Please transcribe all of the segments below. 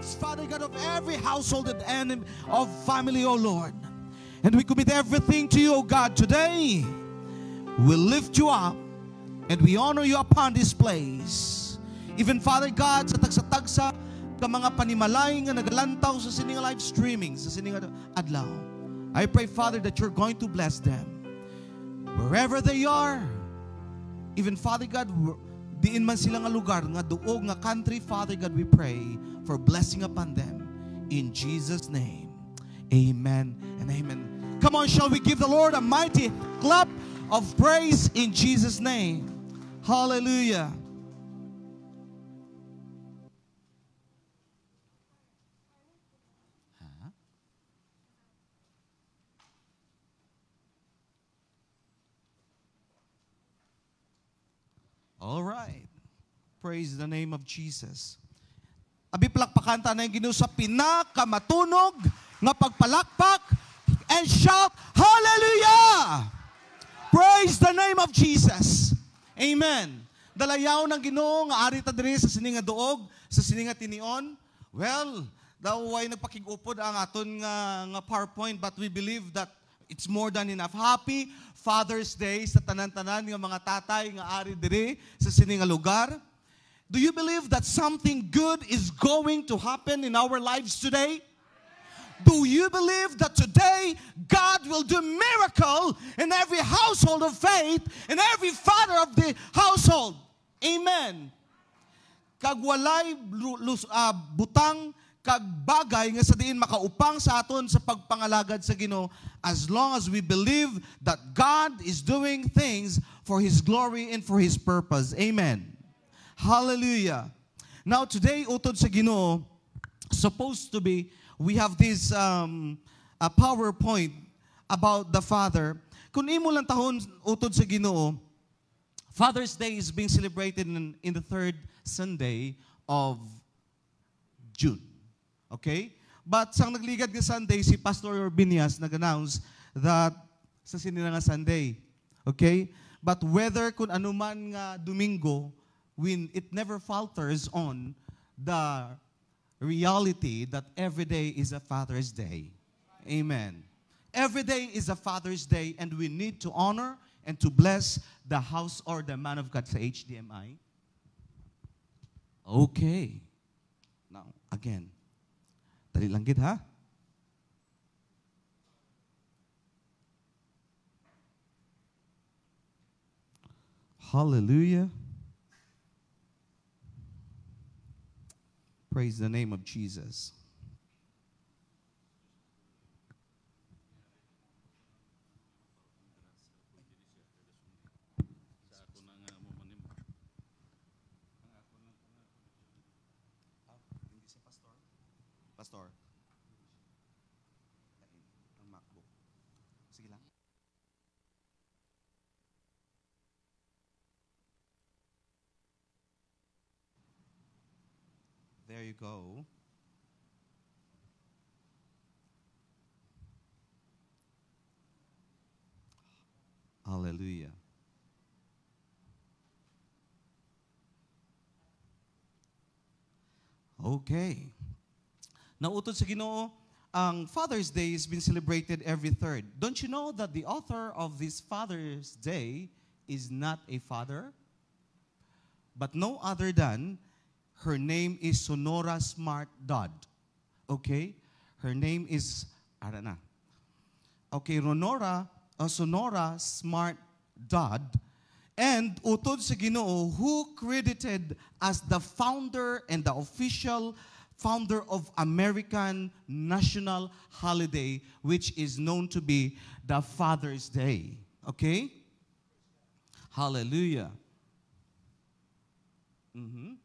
lives, Father God, of every household and of family, oh Lord. And we commit everything to you, oh God, today. We lift you up and we honor you upon this place. Even Father God, sa tagsa-tagsa, ka mga panimalay nga nagalantaw sa sininga live streaming, sa sininga adlaw. I pray, Father, that you're going to bless them. Wherever they are, even Father God, diin man sila nga lugar, nga duog, nga country, Father God, we pray for blessing upon them. In Jesus' name, amen and amen. Come on, shall we give the Lord a mighty clap of praise in Jesus' name? Hallelujah. All right. Praise the name of Jesus. Abi palakpakanta na yung Ginoo sa pinakamatunog nga pagpalakpak and shout hallelujah. Praise the name of Jesus. Amen. Dalayaw ng Ginoo nga ari ta diri sa sininga duog, sa sininga tinion. Well, daw ay nagpakigupod ang aton nga nga PowerPoint but we believe that it's more than enough. Happy Father's Day sa tanan-tanan ng mga tatay nga ari diri sa sininga lugar. Do you believe that something good is going to happen in our lives today? Do you believe that today God will do miracle in every household of faith, in every father of the household? Amen. Kag walay uh, butang kag bagay nga sa diin makaupang sa aton sa pagpangalagad sa Ginoo as long as we believe that God is doing things for his glory and for his purpose. Amen. Hallelujah. Now today utod sa Ginoo supposed to be we have this um, a PowerPoint about the Father. Kung imo lang tahon utod sa Ginoo, Father's Day is being celebrated in, in the third Sunday of June. Okay? But sang nagligad nga Sunday, si Pastor Urbinias nag-announce that sa sinila nga Sunday. Okay? But whether kung anuman nga Domingo, when it never falters on the reality that every day is a Father's Day. Amen. Every day is a Father's Day and we need to honor and to bless the house or the man of God sa HDMI. Okay. Now, again. Dali lang ha? Hallelujah. Praise the name of Jesus. Pastor. Ang MacBook. Sige lang. There you go. Hallelujah. Okay. Nautod sa Ginoo, ang Father's Day has been celebrated every third. Don't you know that the author of this Father's Day is not a father, but no other than her name is Sonora Smart Dodd. Okay? Her name is, Arana. Okay, Ronora, uh, Sonora Smart Dodd. And utod sa Ginoo, who credited as the founder and the official founder of American national holiday, which is known to be the Father's Day. Okay? Hallelujah. Mm-hmm.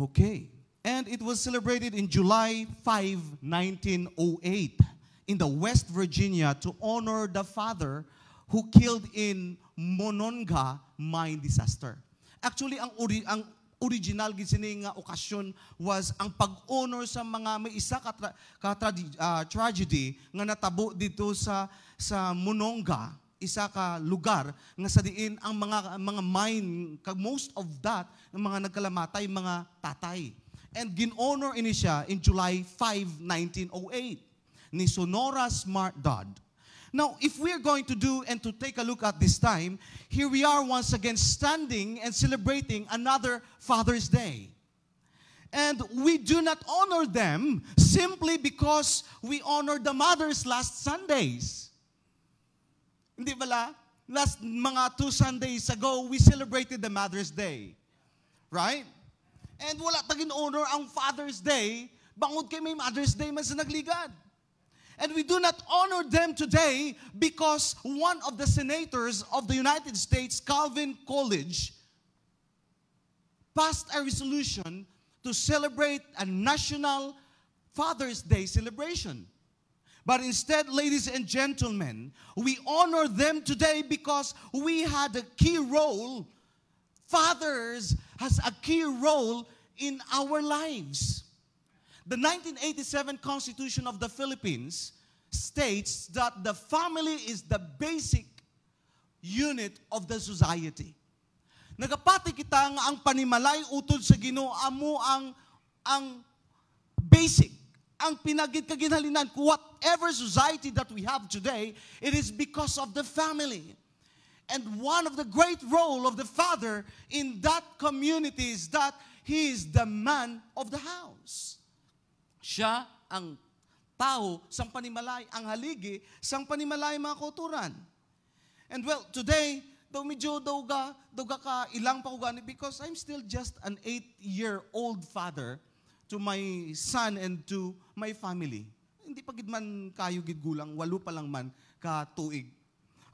Okay. And it was celebrated in July 5, 1908 in the West Virginia to honor the father who killed in Monongah mine disaster. Actually, ang, uri, ang original gid sini nga okasyon was ang pag-honor sa mga may isa ka, tra- ka trage- ah, tragedy nga natabo dito sa sa Mononga isa ka lugar nga sa diin ang mga mga mine kag most of that ng mga nagkalamatay mga tatay and gin-honor ini siya in July 5, 1908 ni Sonora Smart Dodd Now, if we're going to do and to take a look at this time, here we are once again standing and celebrating another Father's Day. And we do not honor them simply because we honored the mothers last Sundays. Hindi bala? Last mga two Sundays ago, we celebrated the Mother's Day. Right? And wala tagin honor ang Father's Day, bangod kay may Mother's Day man sa nagligad. And we do not honor them today because one of the senators of the United States, Calvin Coolidge, passed a resolution to celebrate a national Father's Day celebration. But instead, ladies and gentlemen, we honor them today because we had a key role. Fathers has a key role in our lives. The 1987 Constitution of the Philippines states that the family is the basic unit of the society. Nagapati kita nga ang panimalay utod sa Ginoo amo ang ang basic ang pinagid kaginhalinan whatever society that we have today it is because of the family. And one of the great role of the father in that community is that he is the man of the house. Siya ang tao sang panimalay, ang haligi sang panimalay mga kulturan. And well, today, daw medyo daw ga ka ilang pa ko gani because I'm still just an eight-year-old father to my son and to my family. Hindi pa man kayo gid gulang, walo pa lang man ka tuig.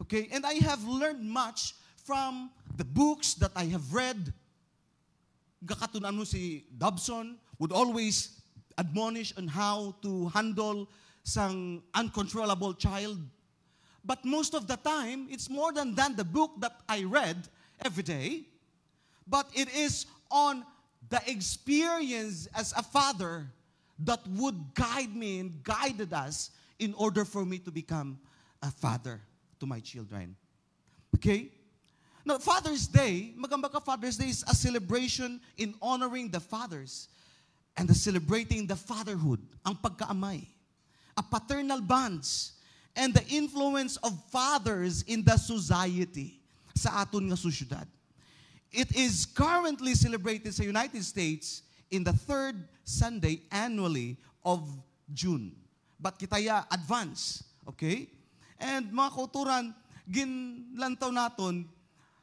Okay? And I have learned much from the books that I have read. Gakatunan mo si Dobson would always admonish on how to handle some uncontrollable child. But most of the time, it's more than, than the book that I read every day, but it is on the experience as a father that would guide me and guided us in order for me to become a father to my children. Okay? Now, Father's Day, magamba ka Father's Day is a celebration in honoring the fathers and the celebrating the fatherhood, ang pagkaamay, a paternal bonds, and the influence of fathers in the society sa aton nga susyudad. It is currently celebrated sa United States in the third Sunday annually of June. But kitaya advance, okay? And mga kauturan, ginlantaw naton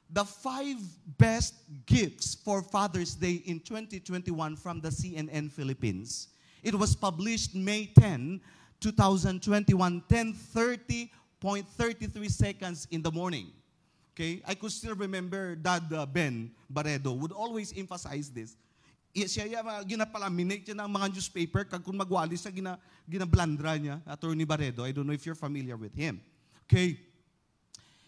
the five best gifts for Father's Day in 2021 from the CNN Philippines. It was published May 10, 2021, 10:30.33 seconds in the morning. Okay? I could still remember Dad uh, Ben Baredo would always emphasize this. I- Siya ya ginapalaminate siya ng mga newspaper kag kung magwalis sa gina ginablandra niya, Attorney Baredo. I don't know if you're familiar with him. Okay?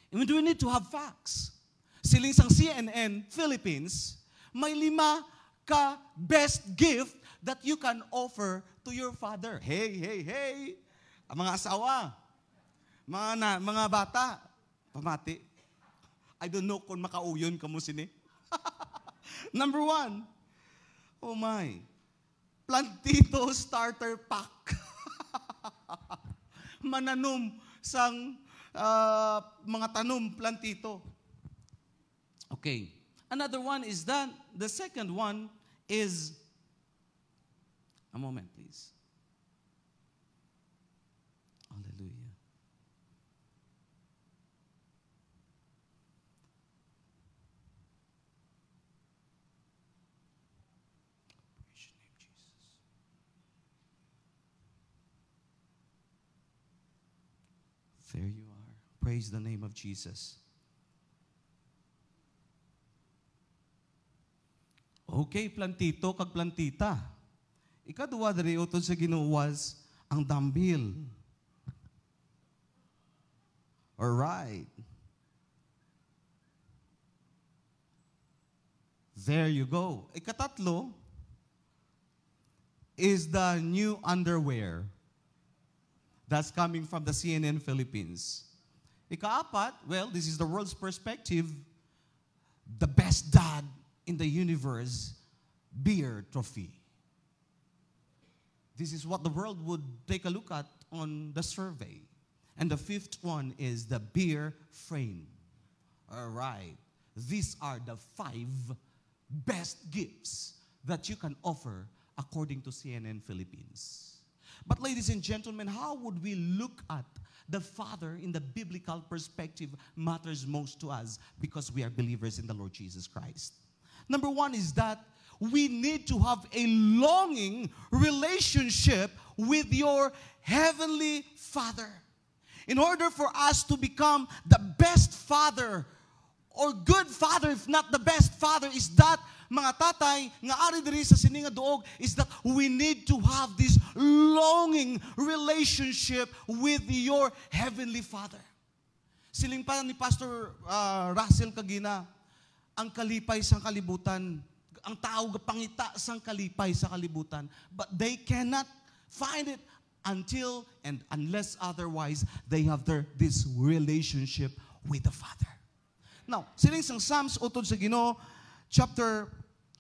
And we need to have facts. Siling sang CNN Philippines, may lima ka best gift that you can offer to your father. Hey, hey, hey! Ang mga asawa, mga, na, mga bata, pamati. I don't know kung makauyon ka mo sini. Number one, oh my, Plantito Starter Pack. Mananom sang ah, mga tanom, plantito. Okay. Another one is that the second one is a moment, please. Hallelujah. Praise your name, Jesus. There you are. Praise the name of Jesus. Okay, plantito kag plantita. Ikaduwa diri utod sa Ginoo was ang dambil. All right. There you go. Ikatatlo is the new underwear that's coming from the CNN Philippines. Ikaapat, well, this is the world's perspective, the best dad in the universe, beer trophy. This is what the world would take a look at on the survey. And the fifth one is the beer frame. All right. These are the five best gifts that you can offer according to CNN Philippines. But, ladies and gentlemen, how would we look at the Father in the biblical perspective matters most to us because we are believers in the Lord Jesus Christ. Number one is that we need to have a longing relationship with your heavenly Father. In order for us to become the best father or good father, if not the best father, is that mga tatay nga ari diri sa sininga doog is that we need to have this longing relationship with your heavenly Father. Siling pa ni Pastor uh, Russell Kagina, ang kalipay sa kalibutan, ang tao pangita sa kalipay sa kalibutan, but they cannot find it until and unless otherwise they have their this relationship with the Father. Now, siling sang Psalms utod sa Ginoo chapter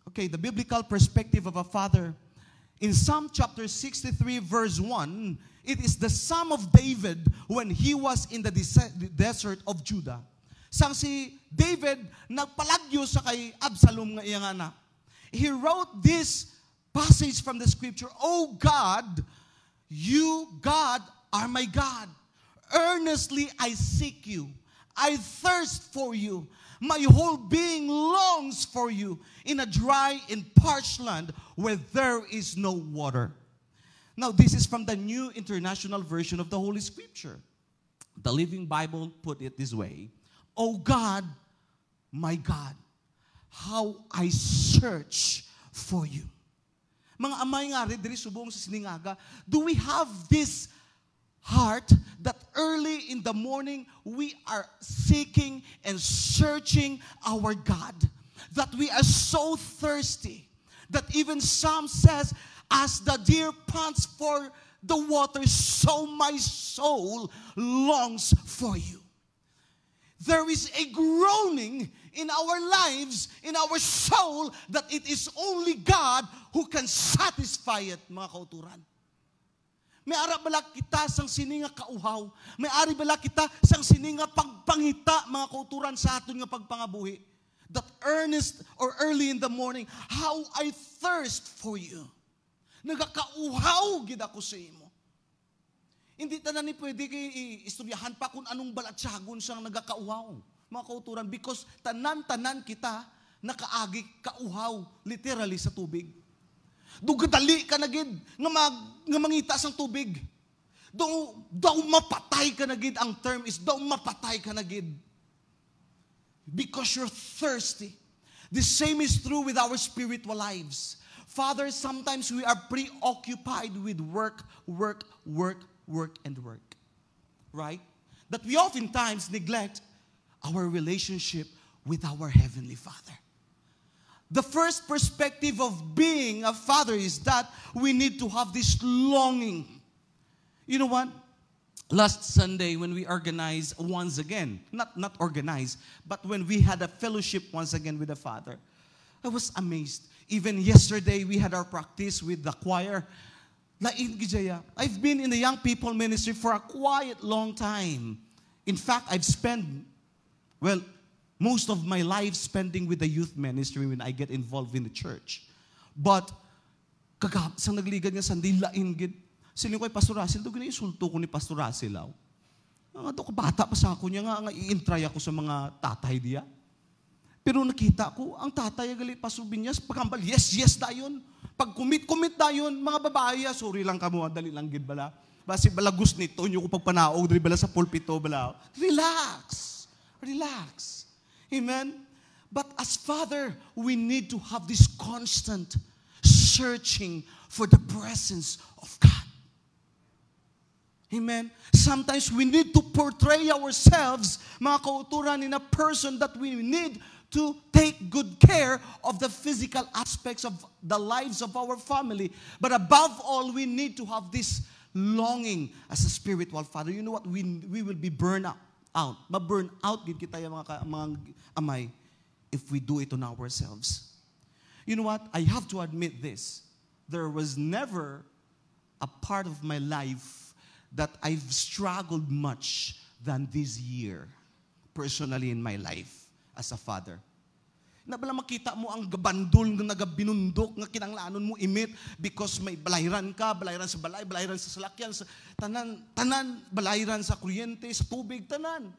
okay, the biblical perspective of a father. In Psalm chapter 63, verse 1, it is the Psalm of David when he was in the desert of Judah. Sang si David nagpalagyo sa kay Absalom nga iyang anak. He wrote this passage from the scripture, Oh God, you, God, are my God. Earnestly I seek you. I thirst for you. My whole being longs for you in a dry and parched land where there is no water. Now, this is from the New International Version of the Holy Scripture. The Living Bible put it this way Oh God, my God, how I search for you. Mga amay nga rin, subong sa siningaga, do we have this heart that early in the morning we are seeking and searching our God. That we are so thirsty that even Psalm says, As the deer pants for the water, so my soul longs for you. There is a groaning in our lives, in our soul, that it is only God who can satisfy it, mga kauturan. May ara bala kita sang sininga kauhaw. May ari bala kita sang sininga pagpangita mga kauturan sa aton nga pagpangabuhi. That earnest or early in the morning, how I thirst for you. Nagakauhaw gid ako sa imo. Hindi tanan ni pwede kay istoryahan pa kung anong balatsagon siyang nagakauhaw. Mga kauturan, because tanan-tanan kita nakaagi kauhaw, literally sa tubig. Dugadali ka na gid nga, mag, nga mangita sang tubig. Daw, daw mapatay ka na gid. Ang term is daw mapatay ka na gid. Because you're thirsty. The same is true with our spiritual lives. Father, sometimes we are preoccupied with work, work, work, work, and work. Right? That we oftentimes neglect our relationship with our Heavenly Father. The first perspective of being a father is that we need to have this longing. You know what? Last Sunday, when we organized once again, not, not organized, but when we had a fellowship once again with the Father, I was amazed. Even yesterday, we had our practice with the choir. I've been in the young people ministry for a quiet long time. In fact, I've spent, well, most of my life spending with the youth ministry when I get involved in the church. But, kagab, sang nagligan nga sandi lain gid. Sino ko Pastor Russell, do ginainsulto ko ni Pastor Russell aw. Nga to bata pa sa ako niya nga, nga i-intry ako sa mga tatay diya. Pero nakita ko, ang tatay gali Pastor Binyas, pagkambal, yes, yes dayon. Pag commit, commit dayon, mga babae, ah, sorry lang kamo, dali lang gid bala. Basi bala gusto nito, nyo ko pagpanaog, dali bala sa pulpito bala. Relax. Relax. Amen? But as Father, we need to have this constant searching for the presence of God. Amen. Sometimes we need to portray ourselves, mga kauturan, in a person that we need to take good care of the physical aspects of the lives of our family. But above all, we need to have this longing as a spiritual father. You know what? We, we will be burned out. Out. Ma-burn out kita yung mga, mga amay if we do it on ourselves. You know what? I have to admit this. There was never a part of my life that I've struggled much than this year, personally in my life as a father. Na bala makita mo ang gabandol nga nagabinundok nga kinanglanon mo imit because may balayran ka, balayran sa balay, balayran sa salakyan, sa tanan, tanan, balayran sa kuryente, sa tubig, tanan.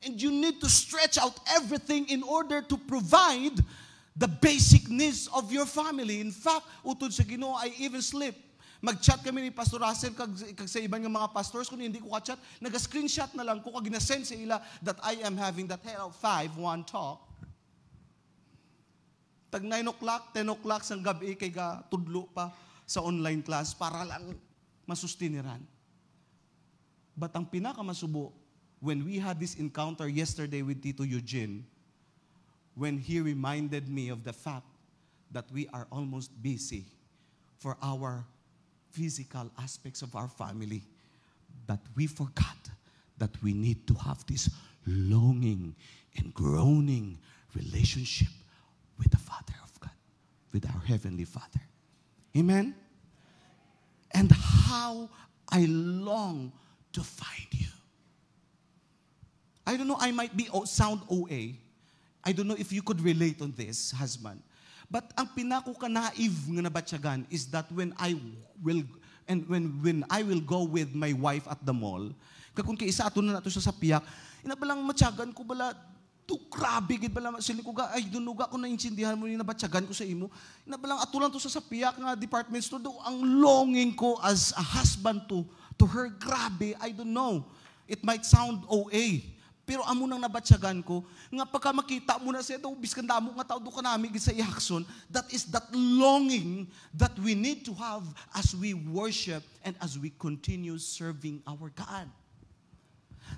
And you need to stretch out everything in order to provide the basic needs of your family. In fact, utod sa Ginoo, I even sleep Mag-chat kami ni Pastor Russell kag, kag sa ibang mga pastors kung hindi ko ka-chat, nag-screenshot na lang ko kag ginasend sa ila that I am having that Hello 5 one talk. Tag 9 o'clock, 10 o'clock sang gabi kay ga tudlo pa sa online class para lang masustiniran. But ang pinakamasubo, when we had this encounter yesterday with Tito Eugene, when he reminded me of the fact that we are almost busy for our physical aspects of our family that we forgot that we need to have this longing and groaning relationship with the Father of God, with our Heavenly Father. Amen? And how I long to find you. I don't know, I might be sound OA. I don't know if you could relate on this, husband. But ang pinako ka naive nga nabatyagan is that when I will and when when I will go with my wife at the mall, kakun kay isa ato na nato sa sapiyak, ina balang matyagan ko bala to grabe gid bala sili ko ga ay dunuga ko na intindihan mo ni nabatyagan ko sa imo. Ina balang ato lang to sa sapiyak nga department store do ang longing ko as a husband to to her grabe, I don't know. It might sound OA. Pero amo nang nabatsyagan ko, nga pagka makita mo na siya, daw, biskan damo nga tao do ka namin sa ihakson, that is that longing that we need to have as we worship and as we continue serving our God.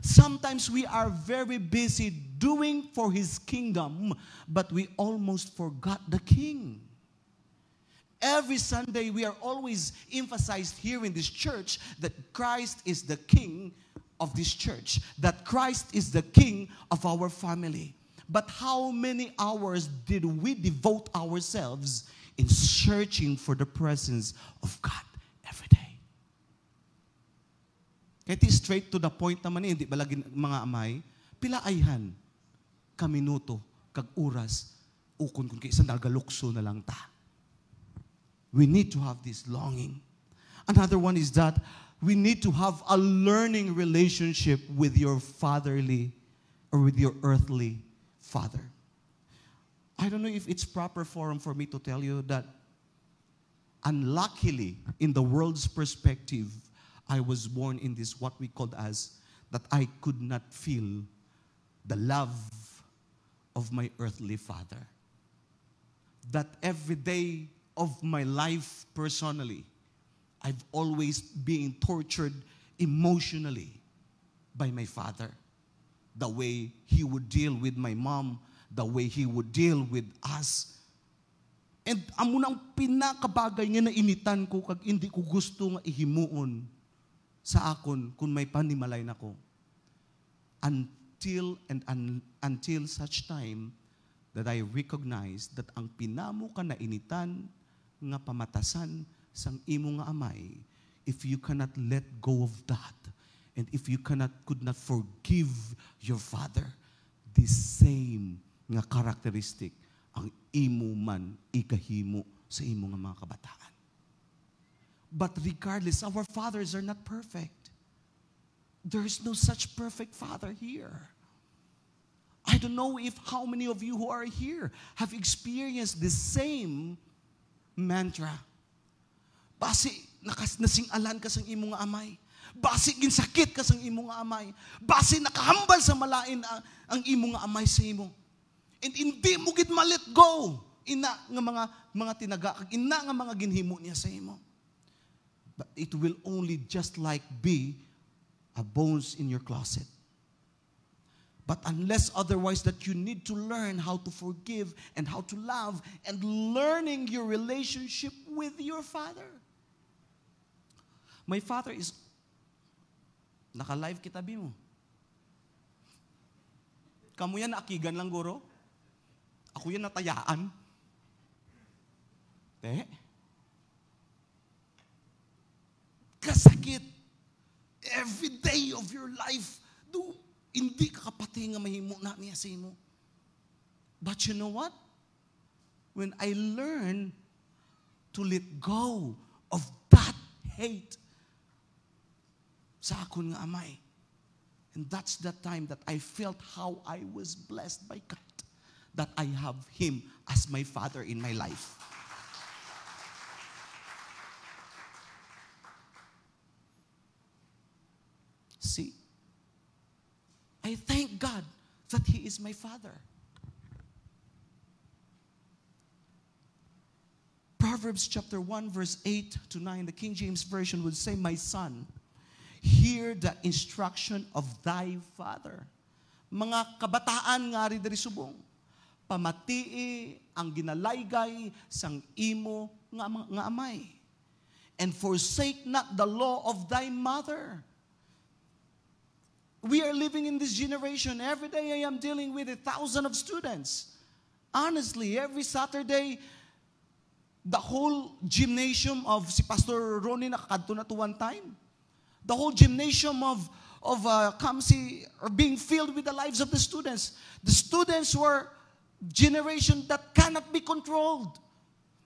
Sometimes we are very busy doing for His kingdom, but we almost forgot the King. Every Sunday, we are always emphasized here in this church that Christ is the King, of this church that Christ is the king of our family. But how many hours did we devote ourselves in searching for the presence of God Kaya straight to the point naman eh, hindi ba lagi mga amay, pilaayhan, kaminuto, kag oras, ukon kung kaysa nagalukso na lang ta. We need to have this longing. Another one is that we need to have a learning relationship with your fatherly or with your earthly father. I don't know if it's proper forum for me to tell you that unluckily in the world's perspective I was born in this what we called as that I could not feel the love of my earthly father. That every day of my life personally I've always been tortured emotionally by my father. The way he would deal with my mom, the way he would deal with us. And amo nang pinakabagay nga nainitan ko kag hindi ko gusto nga ihimuon sa akon kung may panimalay nako. Until and un, until such time that I recognize that ang pinamo ka na initan nga pamatasan sang imo nga amay, if you cannot let go of that, and if you cannot, could not forgive your father, the same nga characteristic ang imo man ikahimo sa imo nga mga kabataan. But regardless, our fathers are not perfect. There is no such perfect father here. I don't know if how many of you who are here have experienced the same mantra Basi nakas nasingalan ka sang imong amay. Basi ginsakit ka sang imong amay. Basi nakahambal sa malain ang, ang imong amay sa imo. And hindi mo gid ma-let go ina nga mga mga tinaga ina nga mga ginhimo niya sa imo. But it will only just like be a bones in your closet. But unless otherwise that you need to learn how to forgive and how to love and learning your relationship with your father. My father is naka-live kitabi mo. Kamu yan naakigan lang, guro? Ako yan natayaan. Te? Kasakit. Every day of your life, do hindi ka kapati nga mahimo na niya sa imo. But you know what? When I learn to let go of that hate sa akon nga amay, and that's the time that I felt how I was blessed by God that I have Him as my Father in my life. See? I thank God that He is my Father. Proverbs chapter 1, verse 8 to 9, the King James Version would say, My son, hear the instruction of thy father. Mga kabataan nga rin dari subong, pamatii ang ginalaygay sang imo nga, nga amay. And forsake not the law of thy mother we are living in this generation. Every day I am dealing with a thousand of students. Honestly, every Saturday, the whole gymnasium of si Pastor Ronnie nakakadto na to one time. The whole gymnasium of of uh, Kamsi are being filled with the lives of the students. The students were generation that cannot be controlled.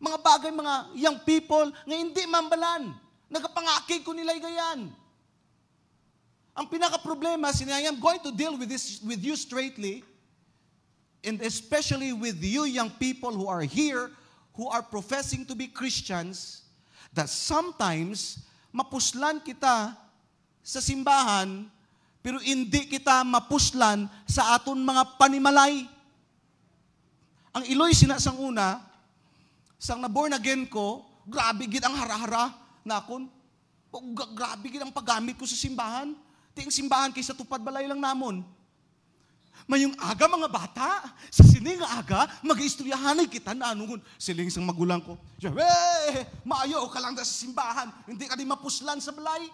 Mga bagay, mga young people nga hindi mambalan. Nagapangakig ko nila gayan. Ang pinaka-problema, I am going to deal with this with you straightly, and especially with you young people who are here, who are professing to be Christians, that sometimes mapuslan kita sa simbahan, pero hindi kita mapuslan sa aton mga panimalay. Ang iloy sinasang una, sang na-born again ko, grabe gid ang hara-hara na akon. Grabe gid ang paggamit ko sa simbahan ting simbahan kaysa tupad balay lang namon. Mayong aga mga bata, sa sining aga, mag-istoryahanay kita na anong siling sang magulang ko. Eh, maayo ka lang sa simbahan, hindi ka di mapuslan sa balay.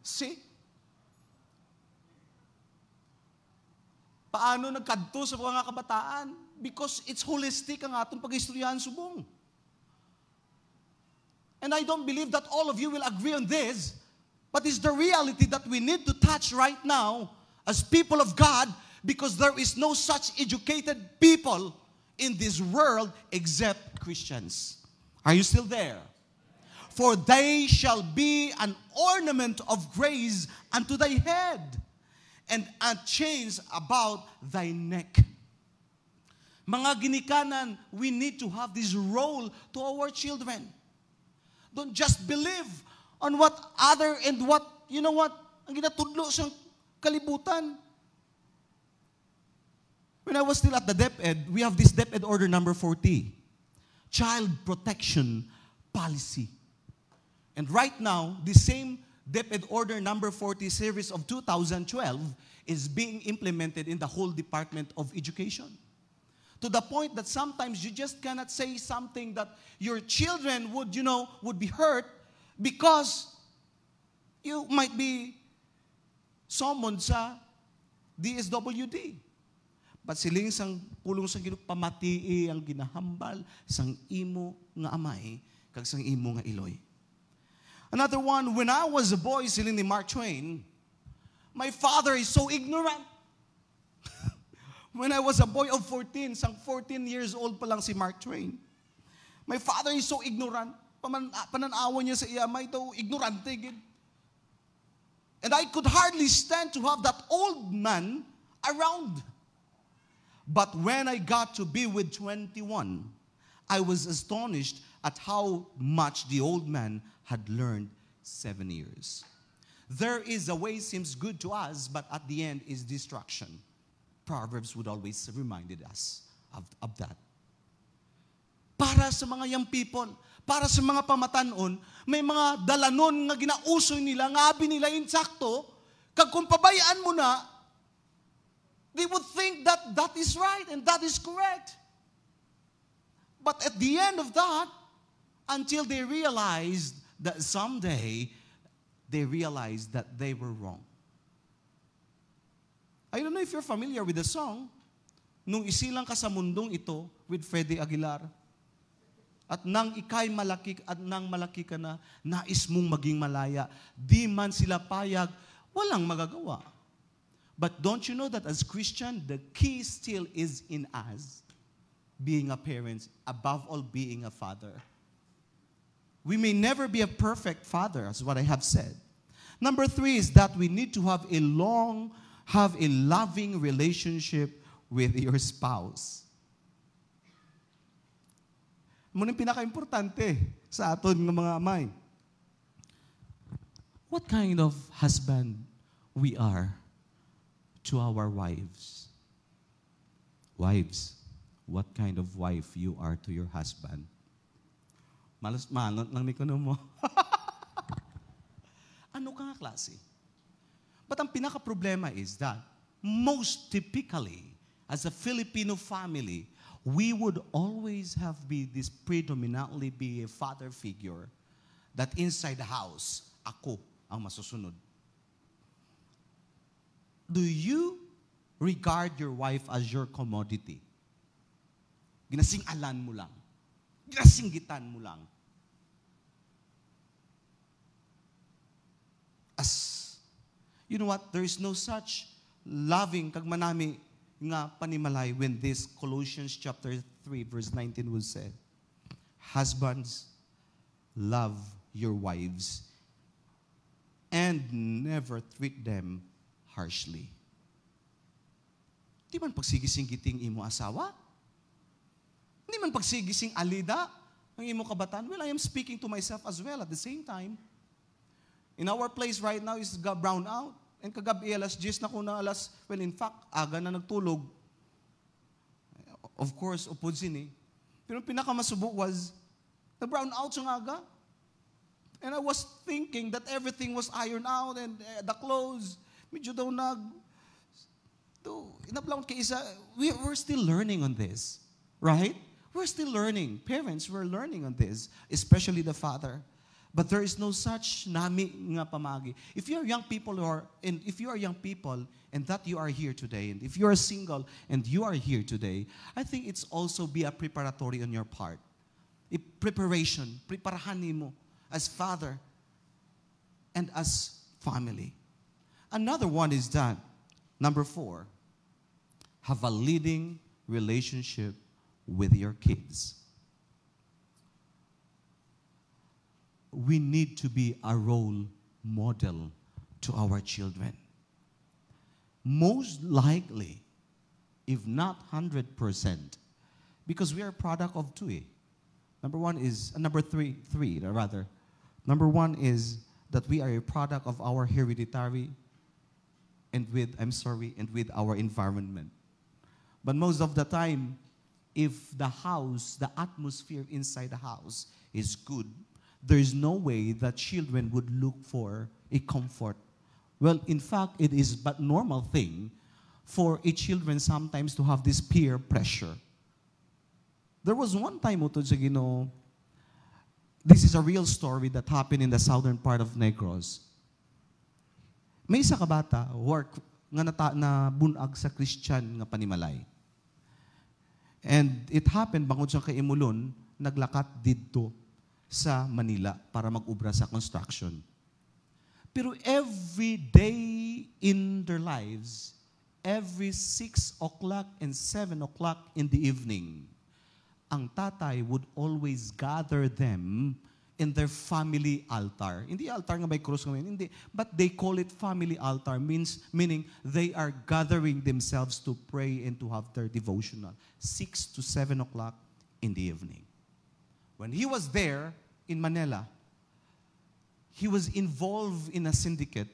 See? Paano nagkadto sa mga kabataan? Because it's holistic ang atong pag-istoryahan subong. And I don't believe that all of you will agree on this, but it's the reality that we need to touch right now as people of God because there is no such educated people in this world except Christians. Are you still there? For they shall be an ornament of grace unto thy head, and a chains about thy neck. Mga ginikanan, we need to have this role to our children. Don't just believe on what other and what, you know what, ang ginatudlo sa kalibutan. When I was still at the DepEd, we have this DepEd order number 40, Child Protection Policy. And right now, the same DepEd order number 40 series of 2012 is being implemented in the whole Department of Education to the point that sometimes you just cannot say something that your children would, you know, would be hurt because you might be summoned sa DSWD. But siling sang pulong sa ginoo pamatii ang ginahambal sang imo nga amay kag sang imo nga iloy. Another one, when I was a boy, siling ni Mark Twain, my father is so ignorant. When I was a boy of 14, sang 14 years old pa lang si Mark Twain. My father is so ignorant. Paman, ah, pananawa niya sa iya, may daw ignorante. Gid. And I could hardly stand to have that old man around. But when I got to be with 21, I was astonished at how much the old man had learned seven years. There is a way seems good to us, but at the end is destruction. Proverbs would always reminded us of, of that. Para sa mga young people, para sa mga pamatanon, may mga dalanon nga ginausoy nila, nga abi nila insakto, Kag kung pabayaan mo na, they would think that that is right and that is correct. But at the end of that, until they realized that someday, they realized that they were wrong. I don't know if you're familiar with the song, Nung isilang ka sa mundong ito with Freddie Aguilar, at nang ikay malaki at nang malaki ka na, nais mong maging malaya, di man sila payag, walang magagawa. But don't you know that as Christian, the key still is in us, being a parent, above all being a father. We may never be a perfect father, as what I have said. Number three is that we need to have a long, have a loving relationship with your spouse. Muna pinaka-importante sa aton ng mga amay. What kind of husband we are to our wives? Wives, what kind of wife you are to your husband? Malas manot lang ni mo. ano ka nga klase? But ang pinaka-problema is that most typically, as a Filipino family, we would always have be this predominantly be a father figure that inside the house, ako ang masusunod. Do you regard your wife as your commodity? Ginasing-alan mo lang. Ginasinggitan mo lang. As, you know what, there is no such loving kag manami nga panimalay when this Colossians chapter 3 verse 19 was said. Husbands, love your wives and never treat them harshly. Di man pagsigising-giting imo asawa? Hindi man pagsigising alida ang imo kabataan? Well, I am speaking to myself as well at the same time. In our place right now is got brown out. And kagabi, alas 10 na ko na alas, well, in fact, aga na nagtulog. Of course, upod sini. Pero pinakamasubok was, na-brown out sa aga. And I was thinking that everything was ironed out and uh, the clothes, medyo daw nag, do, inablaw kay isa, we, we're still learning on this. Right? We're still learning. Parents, we're learning on this, especially the father. But there is no such nami nga pamagi. If you are young people or and if you are young people and that you are here today, and if you are single and you are here today, I think it's also be a preparatory on your part. A preparation, preparahan mo as father and as family. Another one is that number four, have a leading relationship with your kids. We need to be a role model to our children. Most likely, if not 100%, because we are a product of two. Number one is, uh, number three, three rather. Number one is that we are a product of our hereditary and with, I'm sorry, and with our environment. But most of the time, if the house, the atmosphere inside the house is good, there is no way that children would look for a comfort. Well, in fact, it is but normal thing for a children sometimes to have this peer pressure. There was one time, Uto Gino, this is a real story that happened in the southern part of Negros. May isa ka bata, work, nga nata, na bunag sa Christian nga panimalay. And it happened, bangod siya kay Imulon, naglakat didto sa Manila para mag-ubra sa construction. Pero every day in their lives, every 6 o'clock and 7 o'clock in the evening, ang tatay would always gather them in their family altar. Hindi altar nga may cross ngayon, hindi. But they call it family altar, means, meaning they are gathering themselves to pray and to have their devotional. 6 to 7 o'clock in the evening. When he was there in Manila, he was involved in a syndicate.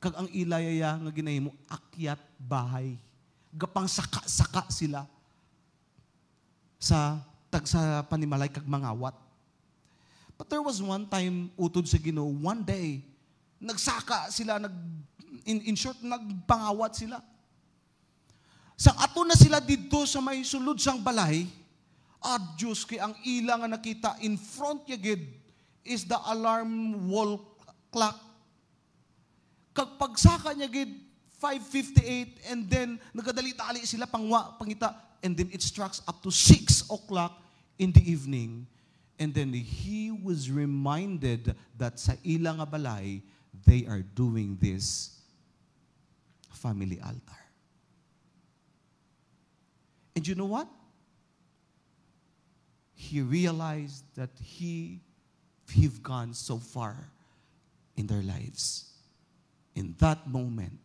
Kag ang ilayaya nga ginahimo akyat bahay. Gapang saka-saka sila sa tag sa panimalay kag mangawat. But there was one time utod sa Ginoo, one day nagsaka sila, nag, in, in short, nagpangawat sila. Sa ato na sila dito sa may sulod sang balay, at Diyos, kay ang ilang nga nakita in front niya gid is the alarm wall clock. Kag pagsaka niya gid 5.58 and then nagadali-tali sila pangwa, pangita and then it strikes up to 6 o'clock in the evening. And then he was reminded that sa ilang nga balay, they are doing this family altar. And you know what? He realized that he he've gone so far in their lives. In that moment,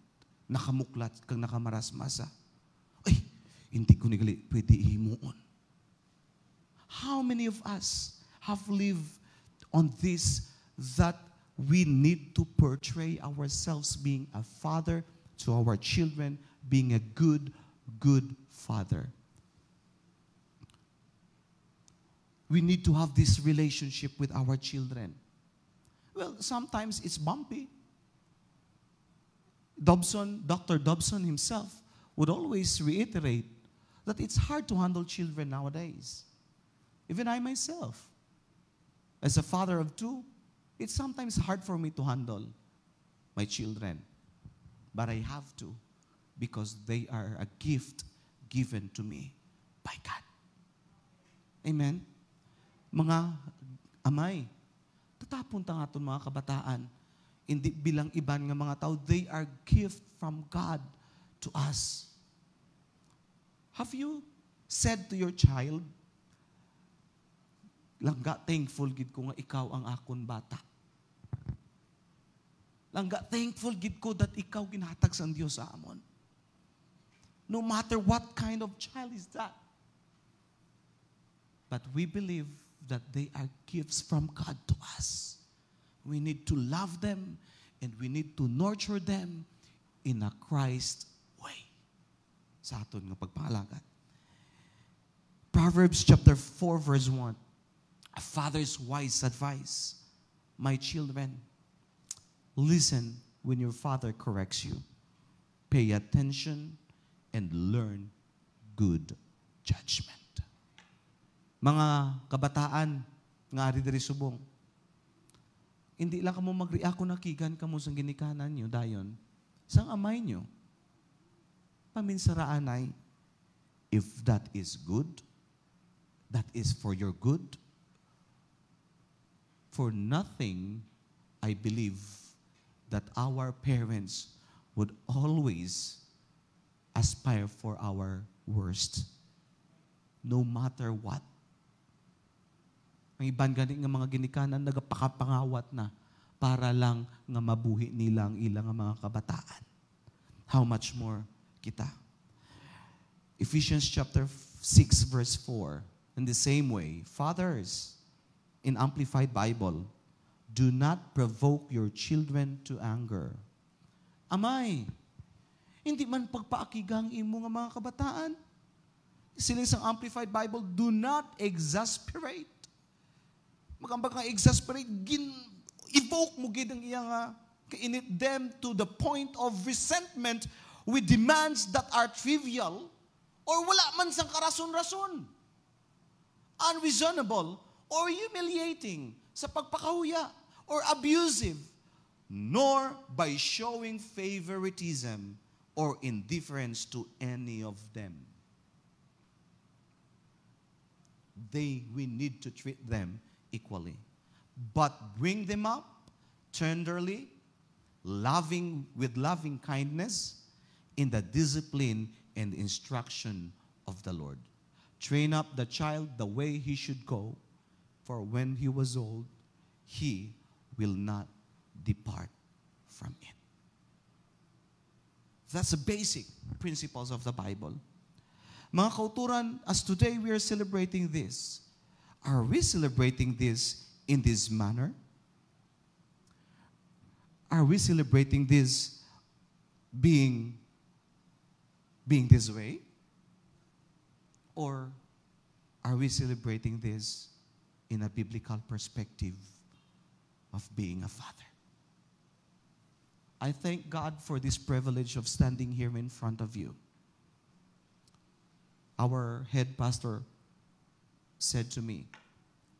nakamuklat kang nakamarasmasa. Ay, hindi ko nigali pwede ihimuon. How many of us have lived on this that we need to portray ourselves being a father to our children, being a good, good father. We need to have this relationship with our children. Well, sometimes it's bumpy. Dobson, Dr. Dobson himself would always reiterate that it's hard to handle children nowadays. Even I myself, as a father of two, it's sometimes hard for me to handle my children. But I have to because they are a gift given to me by God. Amen? Mga amay, tatapon ta nga mga kabataan. Hindi bilang iban nga mga tao, they are gift from God to us. Have you said to your child, langga thankful gid ko nga ikaw ang akon bata. Langga thankful gid ko that ikaw ginhatag sa Dios sa amon. No matter what kind of child is that. But we believe that they are gifts from God to us. We need to love them and we need to nurture them in a Christ way. Sa aton nga pagpangalagat. Proverbs chapter 4 verse 1. A father's wise advice. My children, listen when your father corrects you. Pay attention and learn good judgment. Mga kabataan nga ari diri subong. Hindi lang kamo magreact kung nakigan kamo sa ginikanan nyo dayon. Sang amay nyo. Paminsaraan ay if that is good, that is for your good. For nothing, I believe that our parents would always aspire for our worst. No matter what. Ang iban gani nga mga ginikanan nagapakapangawat na para lang nga mabuhi nila ang ilang mga kabataan. How much more kita? Ephesians chapter 6 verse 4. In the same way, fathers, in Amplified Bible, do not provoke your children to anger. Amay, hindi man pagpaakigang imo nga mga kabataan. Siling sa Amplified Bible, do not exasperate magambag nga exasperate, gin, evoke mo gid ang iyang uh, kainit them to the point of resentment with demands that are trivial or wala man sang karason-rason. Unreasonable or humiliating sa pagpakahuya or abusive nor by showing favoritism or indifference to any of them. They, we need to treat them equally. But bring them up tenderly, loving with loving kindness in the discipline and instruction of the Lord. Train up the child the way he should go, for when he was old, he will not depart from it. That's the basic principles of the Bible. Mga kauturan, as today we are celebrating this, are we celebrating this in this manner? Are we celebrating this being being this way? Or are we celebrating this in a biblical perspective of being a father? I thank God for this privilege of standing here in front of you. Our head pastor said to me,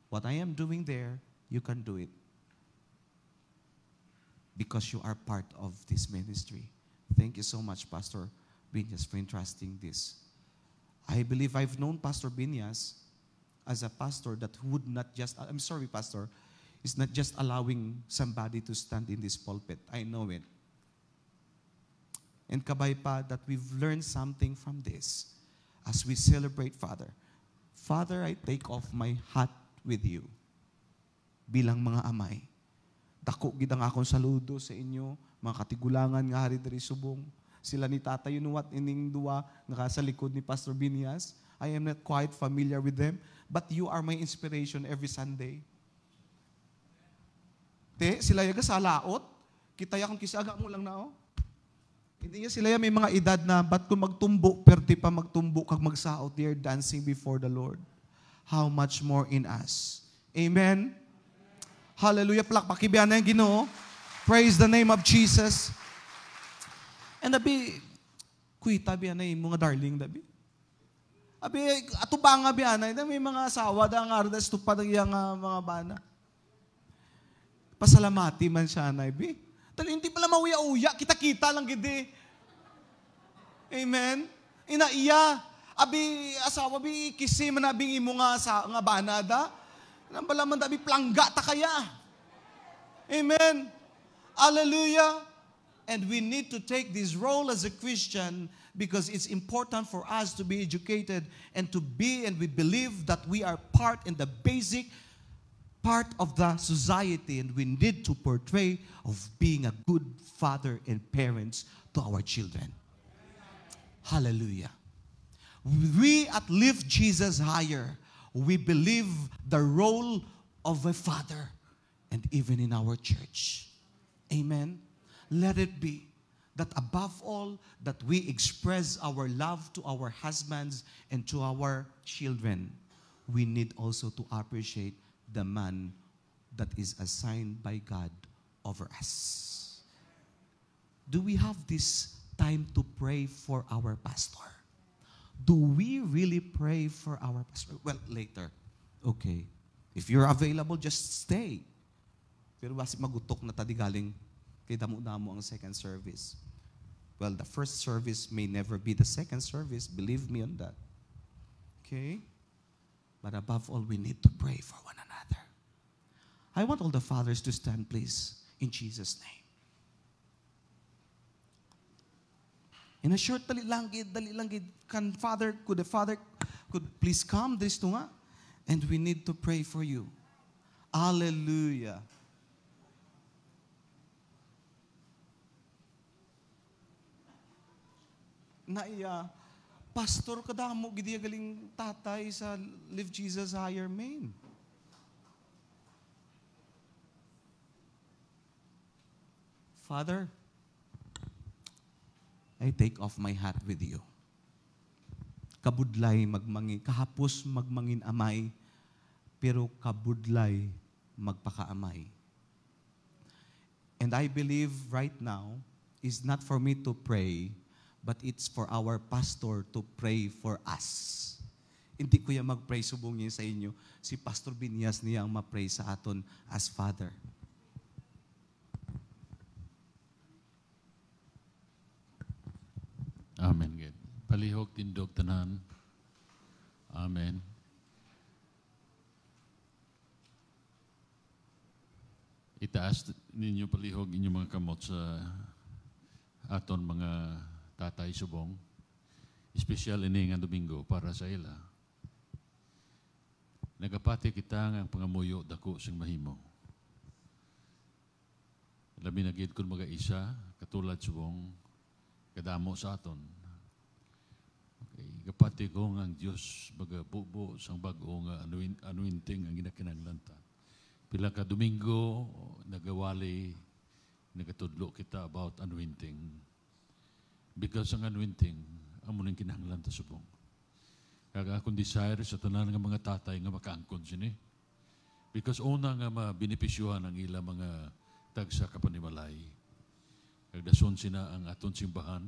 What I am doing there, you can do it because you are part of this ministry. Thank you so much, Pastor Binyas, for entrusting this. I believe I've known Pastor Binyas as a pastor that would not just, I'm sorry, Pastor, is not just allowing somebody to stand in this pulpit. I know it. And kabay pa that we've learned something from this as we celebrate Father. Father, I take off my hat with you bilang mga amay. Dako gid ang akong saludo sa inyo, mga katigulangan nga hari diri subong. Sila ni Tata Yunuwat ining duwa nga sa likod ni Pastor Binias. I am not quite familiar with them, but you are my inspiration every Sunday. Te, sila yaga sa laot. Kita yakong kisaga mo lang na oh. Hindi niya sila may mga edad na, ba't kung magtumbo, perti pa magtumbo kag magsaot, they are dancing before the Lord. How much more in us. Amen? Hallelujah. Plak, pakibiyan na yung ginoo. Praise the name of Jesus. And abi, kuita biya na yung mga darling dabi. Abi, atubang nga biya na, may mga asawa da nga ardas tupad ang mga bana. Pasalamati man siya na, abi. Dali, hindi pala mauya-uya, kita-kita lang gidi. Amen? Inaiya. Abi, asawa, bi, kisi man abing imo nga, sa, nga banada. Nang pala man dabi plangga ta kaya. Amen. Hallelujah. And we need to take this role as a Christian because it's important for us to be educated and to be, and we believe that we are part in the basic part of the society and we need to portray of being a good father and parents to our children. Hallelujah. We at Lift Jesus Higher we believe the role of a father and even in our church. Amen. Let it be that above all that we express our love to our husbands and to our children. We need also to appreciate the man that is assigned by God over us. Do we have this time to pray for our pastor? do we really pray for our pastor? Well, later. Okay. If you're available, just stay. Pero basi magutok na tadi galing kay damo-damo ang second service. Well, the first service may never be the second service. Believe me on that. Okay? But above all, we need to pray for one another. I want all the fathers to stand, please, in Jesus' name. In a short dali lang gid, dali lang gid, can Father, could the Father, could please come this to nga? And we need to pray for you. Hallelujah. Na iya, pastor kadamo gidi galing tatay sa Live Jesus Higher Main. Father, I take off my hat with you. Kabudlay magmangin, kahapos magmangin amay, pero kabudlay magpakaamay. And I believe right now is not for me to pray, but it's for our pastor to pray for us. Hindi ko yan mag-pray subong sa inyo. Si Pastor Binyas niya ang ma-pray sa aton as Father. Amen. Gid. Palihog tindog tanan. Amen. Itaas ninyo palihog inyong mga kamot sa aton mga tatay subong. Espesyal ini nga Domingo para sa ila. Nagapati kita nga pangamuyo dako sing mahimo. Labi na gid kun mga isa katulad subong kadamo sa aton. Nga ang Diyos baga bubo sang bago nga anuin, anuinting ang ginakinanglan ta. Pila ka Domingo nagawali nagatudlo kita about anointing. Because ang anointing amo ning kinahanglan ta subong. Kaga akong desire sa tanan nga mga tatay nga makaangkon sini. Because una nga mabenepisyuhan ang ila mga tagsa kapanimalay Kagdason sina ang aton simbahan.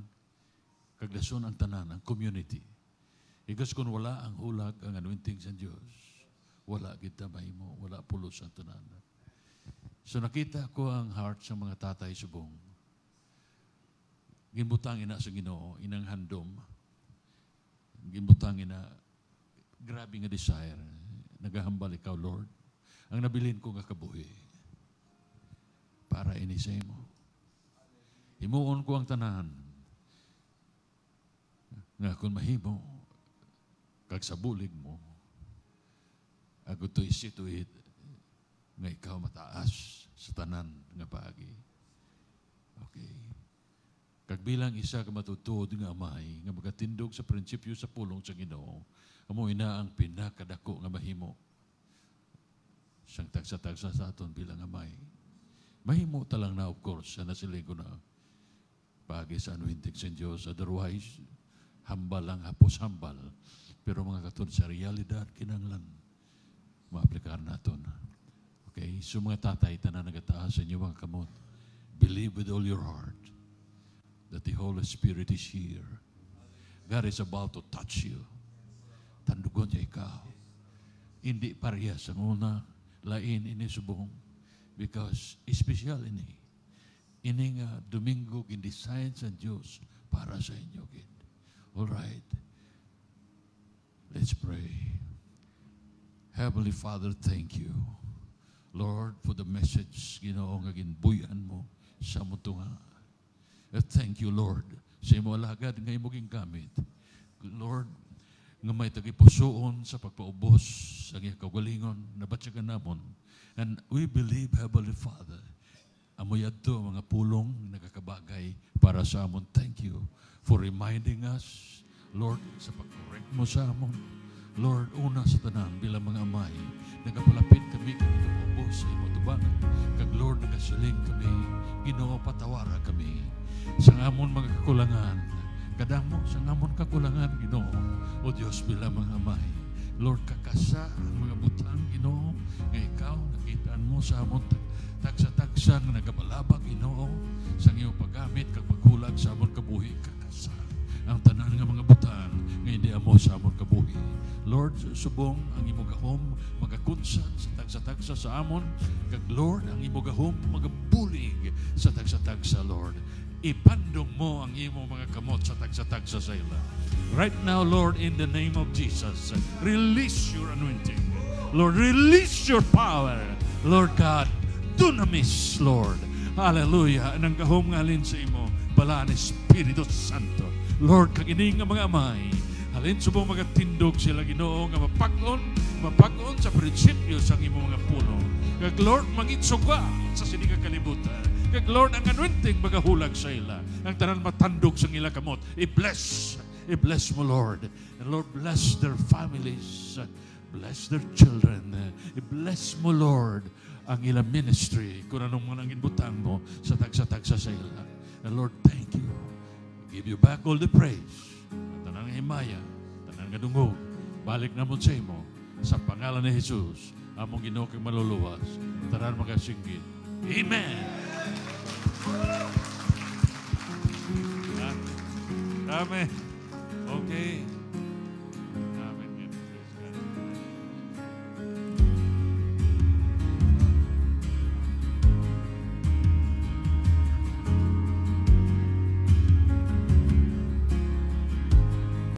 Kagdason ang tanan, ang community. Ikas kung wala ang hulag, ang anointing sa Diyos, wala kita mahimo, wala pulos ang tanan. So nakita ko ang heart sa mga tatay subong. Ginbutang ina sa Ginoo, inang handom. Ginbutang ina, grabe nga desire. Nagahambal ikaw, Lord. Ang nabilin ko nga kabuhi para ini sa imo. Himuon ko ang tanan nga kung mahimo kag sa bulig mo ako to isituit nga ikaw mataas sa tanan nga paagi. Okay. Kag bilang isa ka matutuod nga amay nga magatindog sa prinsipyo sa pulong sa Ginoo, amo ina ang pinakadako nga mahimo siyang tagsa-tagsa sa aton bilang amay. Mahimo talang na, of course, sa nasiling ko na pagi sa anointing sa Diyos. Otherwise, hambal lang, hapos hambal. Pero mga katod sa realidad, kinanglan, maaplikar naton. Okay? So mga tatay, tanan nagataas sa inyo mga kamot. Believe with all your heart that the Holy Spirit is here. God is about to touch you. Tandugon niya ikaw. Hindi parehas ang una, lain ini subong. Because, special ini. Ini nga Domingo gindesign sa Diyos para sa inyo. All right. Let's pray. Heavenly Father, thank you. Lord, for the message, Ginoo nga ginbuyan mo sa mo nga. Uh, Thank you, Lord, sa imo alagad nga imo gamit. Lord, nga may tagipusoon sa pagpaubos sa iyang kagalingon na batsyagan namon. And we believe, Heavenly Father, amoy adto mga pulong nakakabagay para sa amon. Thank you for reminding us, Lord, sa pag-correct mo sa amon. Lord, una sa tanan bilang mga amay, nagapalapit kami kag ikaubos sa imo tubangan. Kag Lord, nagasiling kami, Ginoo patawara kami sa amon mga kakulangan. Kadamo sa amon kakulangan, Ginoo. O Dios bilang mga amay. Lord, kakasa ang mga butang, Ginoo, nga ikaw nakitaan mo sa amon tagsa-tagsa nga nagabalabag, Ginoo, sa iyong paggamit kag pagkulag sa amon kabuhi, kakasa ang tanan nga mga butang nga hindi amo sa amon kabuhi. Lord, subong ang imo gahom magakunsan sa tagsa-tagsa sa amon kag Lord ang imo gahom magabulig sa tagsa-tagsa Lord. Ipandong mo ang imo mga kamot sa tagsa-tagsa sa ila. Right now, Lord, in the name of Jesus, release your anointing. Lord, release your power. Lord God, dunamis, Lord. Hallelujah. Anang gahom nga alin sa imo, bala ni Espiritu Santo. Lord, kagining nga mga amay, halin subong magatindog sila ginoo nga mapag-on, mapag-on sa prinsipyo sa imo mga puno. Kag Lord, mangitsuga sa sininga kalibutan. Kag Lord, ang anointing magahulag sa ila. Ang tanan matandog sa ila kamot. I-bless. I-bless mo, Lord. And Lord, bless their families. Bless their children. I-bless mo, Lord, ang ilang ministry kung anong mga nangin butang mo sa tagsa-tagsa sa ila. And Lord, thank you. Give you back all the praise. At tanang himaya, tanang kadungog, balik na mo sa imo sa pangalan ni Jesus, among ginoo kay maluluwas. Tanan magasinggit. Amen. Amen. Okay.